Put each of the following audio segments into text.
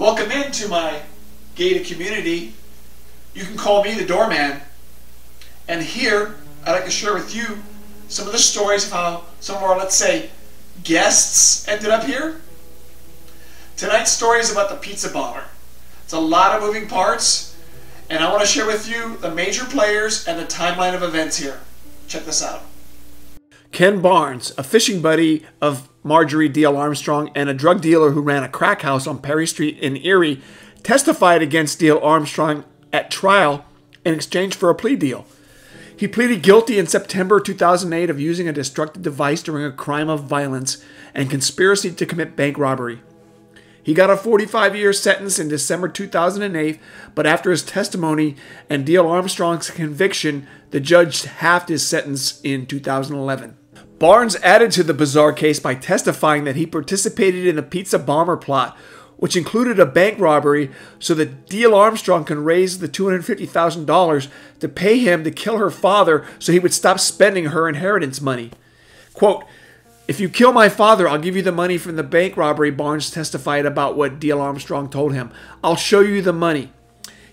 Welcome into my gated community. You can call me the doorman. And here, I'd like to share with you some of the stories of how some of our, let's say, guests ended up here. Tonight's story is about the pizza bomber. It's a lot of moving parts, and I want to share with you the major players and the timeline of events here. Check this out. Ken Barnes, a fishing buddy of Marjorie Diehl Armstrong and a drug dealer who ran a crack house on Perry Street in Erie, testified against Diehl Armstrong at trial in exchange for a plea deal. He pleaded guilty in September 2008 of using a destructive device during a crime of violence and conspiracy to commit bank robbery. He got a 45 year sentence in December 2008, but after his testimony and Diehl Armstrong's conviction, the judge halved his sentence in 2011. Barnes added to the bizarre case by testifying that he participated in the pizza bomber plot, which included a bank robbery so that Diehl Armstrong can raise the $250,000 to pay him to kill her father so he would stop spending her inheritance money. Quote, if you kill my father, I'll give you the money from the bank robbery, Barnes testified about what Diehl Armstrong told him. I'll show you the money.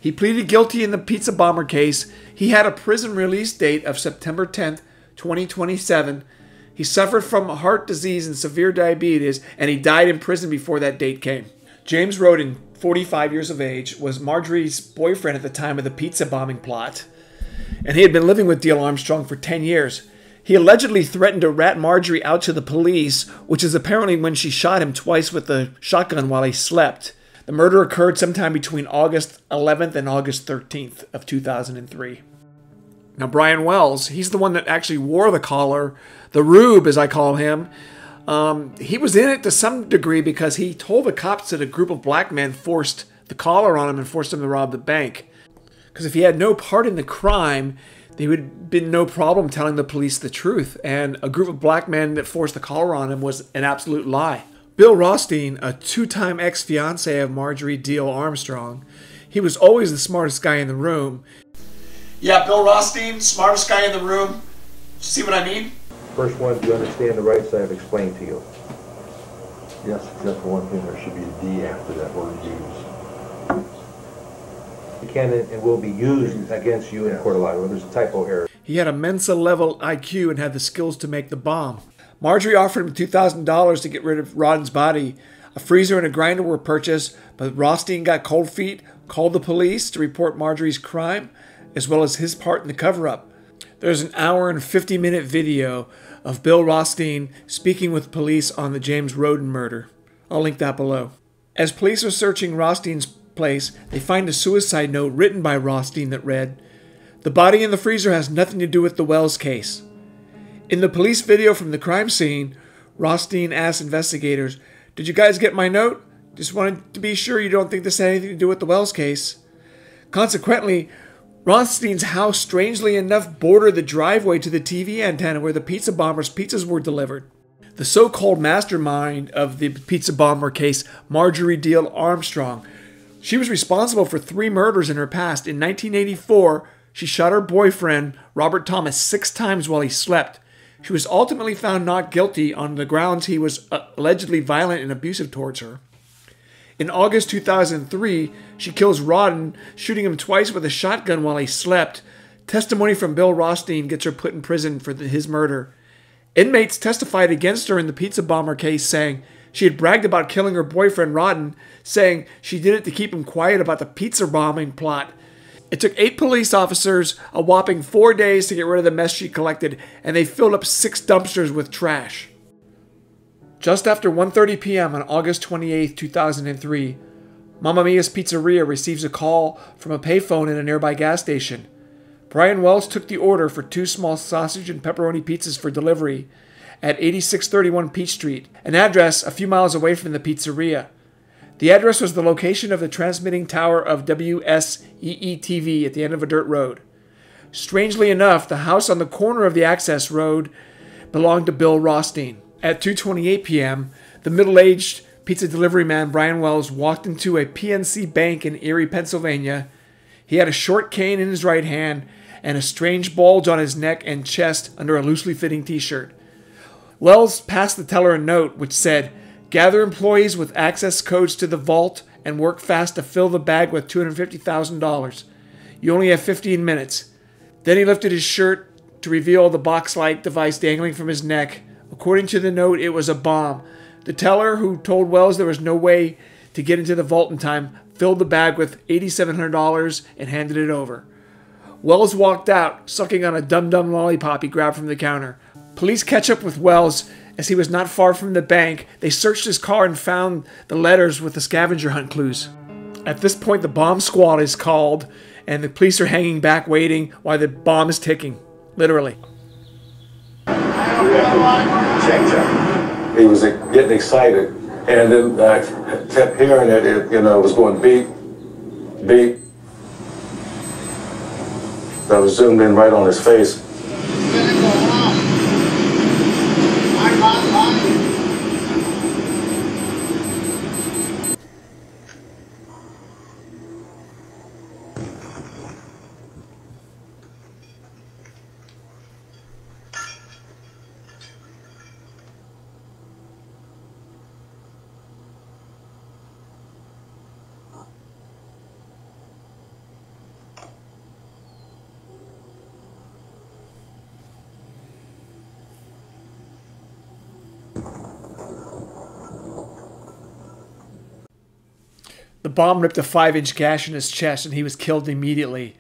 He pleaded guilty in the pizza bomber case. He had a prison release date of September 10th, 2027. He suffered from heart disease and severe diabetes, and he died in prison before that date came. James Roden, 45 years of age, was Marjorie's boyfriend at the time of the pizza bombing plot, and he had been living with Diehl Armstrong for 10 years. He allegedly threatened to rat Marjorie out to the police, which is apparently when she shot him twice with a shotgun while he slept. The murder occurred sometime between August 11th and August 13th of 2003. Now Brian Wells, he's the one that actually wore the collar, the rube as I call him, um, he was in it to some degree because he told the cops that a group of black men forced the collar on him and forced him to rob the bank. Because if he had no part in the crime, there would have been no problem telling the police the truth. And a group of black men that forced the collar on him was an absolute lie. Bill Rothstein, a two time ex fiance of Marjorie Diehl Armstrong, he was always the smartest guy in the room. Yeah, Bill Rothstein, smartest guy in the room. See what I mean? First one, do you understand the rights I have explained to you? Yes, except for one thing, there should be a D after that word use. It can and will be used against you in court of law. There's a typo error. He had a Mensa level IQ and had the skills to make the bomb. Marjorie offered him $2,000 to get rid of Roden's body. A freezer and a grinder were purchased, but Rothstein got cold feet, called the police to report Marjorie's crime, as well as his part in the cover up. There's an hour and 50 minute video of Bill Rothstein speaking with police on the James Roden murder. I'll link that below. As police are searching Rothstein's place, they find a suicide note written by Rothstein that read, The body in the freezer has nothing to do with the Wells case. In the police video from the crime scene, Rothstein asks investigators, Did you guys get my note? Just wanted to be sure you don't think this had anything to do with the Wells case. Consequently, Rothstein's house, strangely enough, bordered the driveway to the TV antenna where the pizza bomber's pizzas were delivered. The so called mastermind of the pizza bomber case, Marjorie Diehl Armstrong, she was responsible for three murders in her past. In 1984, she shot her boyfriend, Robert Thomas, six times while he slept. She was ultimately found not guilty on the grounds he was uh, allegedly violent and abusive towards her. In August 2003, she kills Roden, shooting him twice with a shotgun while he slept. Testimony from Bill Rothstein gets her put in prison for the, his murder. Inmates testified against her in the pizza bomber case, saying she had bragged about killing her boyfriend Roden, saying she did it to keep him quiet about the pizza bombing plot. It took eight police officers a whopping four days to get rid of the mess she collected, and they filled up six dumpsters with trash. Just after 1:30 p.m. on August 28, 2003, Mamma Mia's Pizzeria receives a call from a payphone in a nearby gas station. Brian Wells took the order for two small sausage and pepperoni pizzas for delivery at 8631 Peach Street, an address a few miles away from the pizzeria. The address was the location of the transmitting tower of WSEE TV at the end of a dirt road. Strangely enough, the house on the corner of the access road belonged to Bill Rothstein. At 2:28 p.m., the middle-aged pizza delivery man Brian Wells walked into a PNC bank in Erie, Pennsylvania. He had a short cane in his right hand and a strange bulge on his neck and chest under a loosely fitting t-shirt. Wells passed the teller a note which said, "Gather employees with access codes to the vault and work fast to fill the bag with $250,000. You only have 15 minutes. Then he lifted his shirt to reveal the box like device dangling from his neck. According to the note, it was a bomb. The teller, who told Wells there was no way to get into the vault in time, filled the bag with $8,700 and handed it over. Wells walked out, sucking on a dum dum lollipop he grabbed from the counter. Police catch up with Wells as he was not far from the bank. They searched his car and found the letters with the scavenger hunt clues. At this point, the bomb squad is called, and the police are hanging back waiting while the bomb is ticking. Literally. He was getting excited, and then I kept hearing it, it you know, it was going beep, beep. I was zoomed in right on his face. The bomb ripped a five inch gash in his chest and he was killed immediately.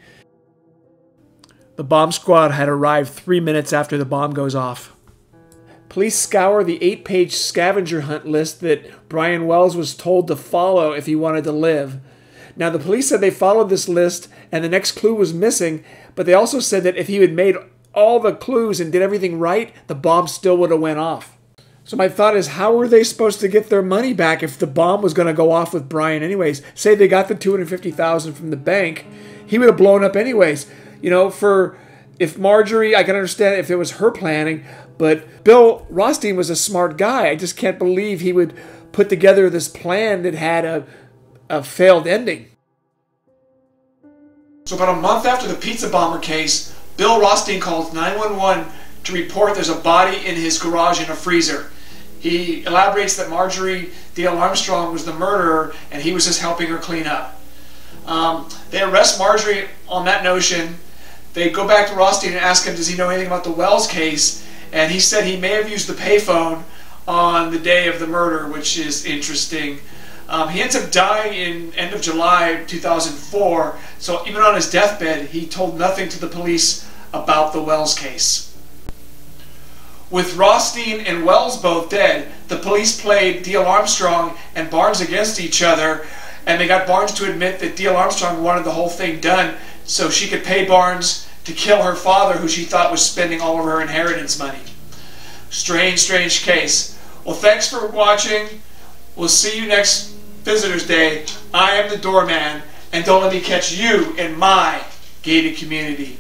The bomb squad had arrived three minutes after the bomb goes off. Police scour the eight page scavenger hunt list that Brian Wells was told to follow if he wanted to live. Now, the police said they followed this list and the next clue was missing, but they also said that if he had made all the clues and did everything right, the bomb still would have went off. So my thought is, how were they supposed to get their money back if the bomb was going to go off with Brian anyways? Say they got the two hundred fifty thousand from the bank, he would have blown up anyways. You know, for if Marjorie, I can understand if it was her planning, but Bill Rothstein was a smart guy. I just can't believe he would put together this plan that had a a failed ending. So about a month after the pizza bomber case, Bill Rothstein calls 911 to report there's a body in his garage in a freezer. He elaborates that Marjorie Dale Armstrong was the murderer and he was just helping her clean up. Um, they arrest Marjorie on that notion. They go back to Rothstein and ask him, does he know anything about the Wells case? And he said he may have used the payphone on the day of the murder, which is interesting. Um, he ends up dying in end of July 2004. So even on his deathbed, he told nothing to the police about the Wells case. With Rothstein and Wells both dead, the police played Diehl Armstrong and Barnes against each other, and they got Barnes to admit that Diehl Armstrong wanted the whole thing done so she could pay Barnes to kill her father, who she thought was spending all of her inheritance money. Strange, strange case. Well, thanks for watching. We'll see you next Visitor's Day. I am the doorman, and don't let me catch you in my gated community.